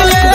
पहुँच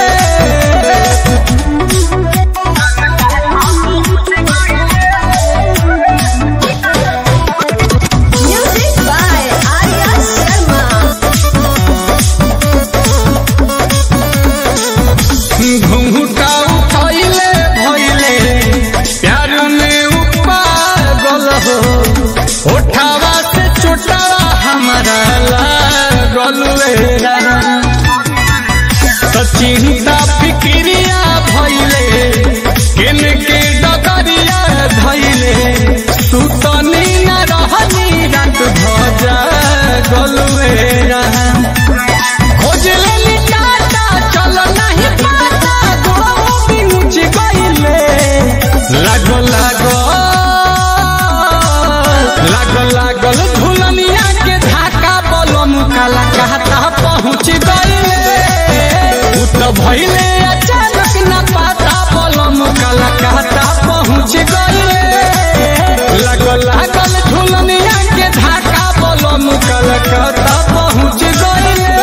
तो भइले, अचानक न पाता बलम काला कहता पहुँच गइले। लागो लागल झुलनिया के धाका बलम काला कहता पहुँच गइले।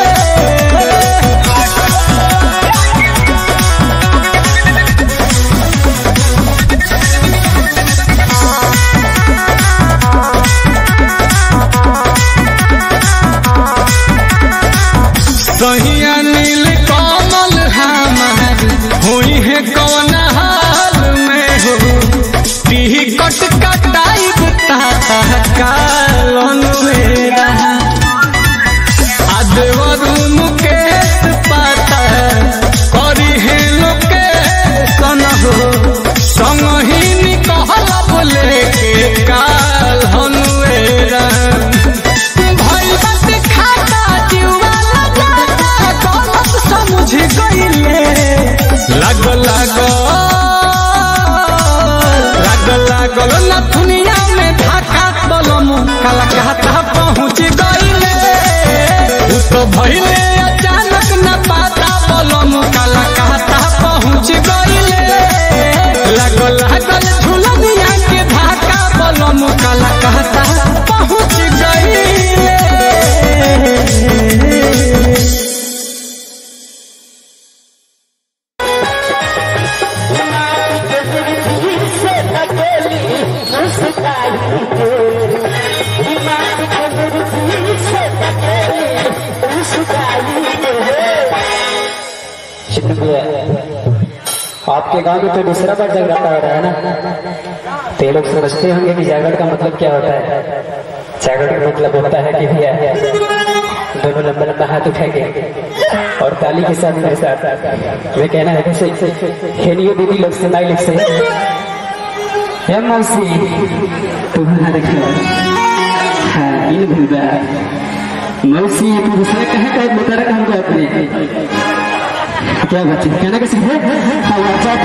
सहिया कौन हाल में हो? कट कटाई ताता उ भैया आपके गाँव में तो दूसरा बार जगराता हो रहा है ना तो लोग समझते होंगे कि जागरण का मतलब क्या होता है जागरण का मतलब होता है कि भैया दोनों लंबा लंबा हाथ उठाएँगे और ताली के साथ मेरे साथ वे कहना है जैसे खेलियो दीदी लोग सुनाई लिख से हे मौसी तुम्हारा हाँ इन मौसी तू दूसरा कहाँ का बता क्या बात है कहना कैसे है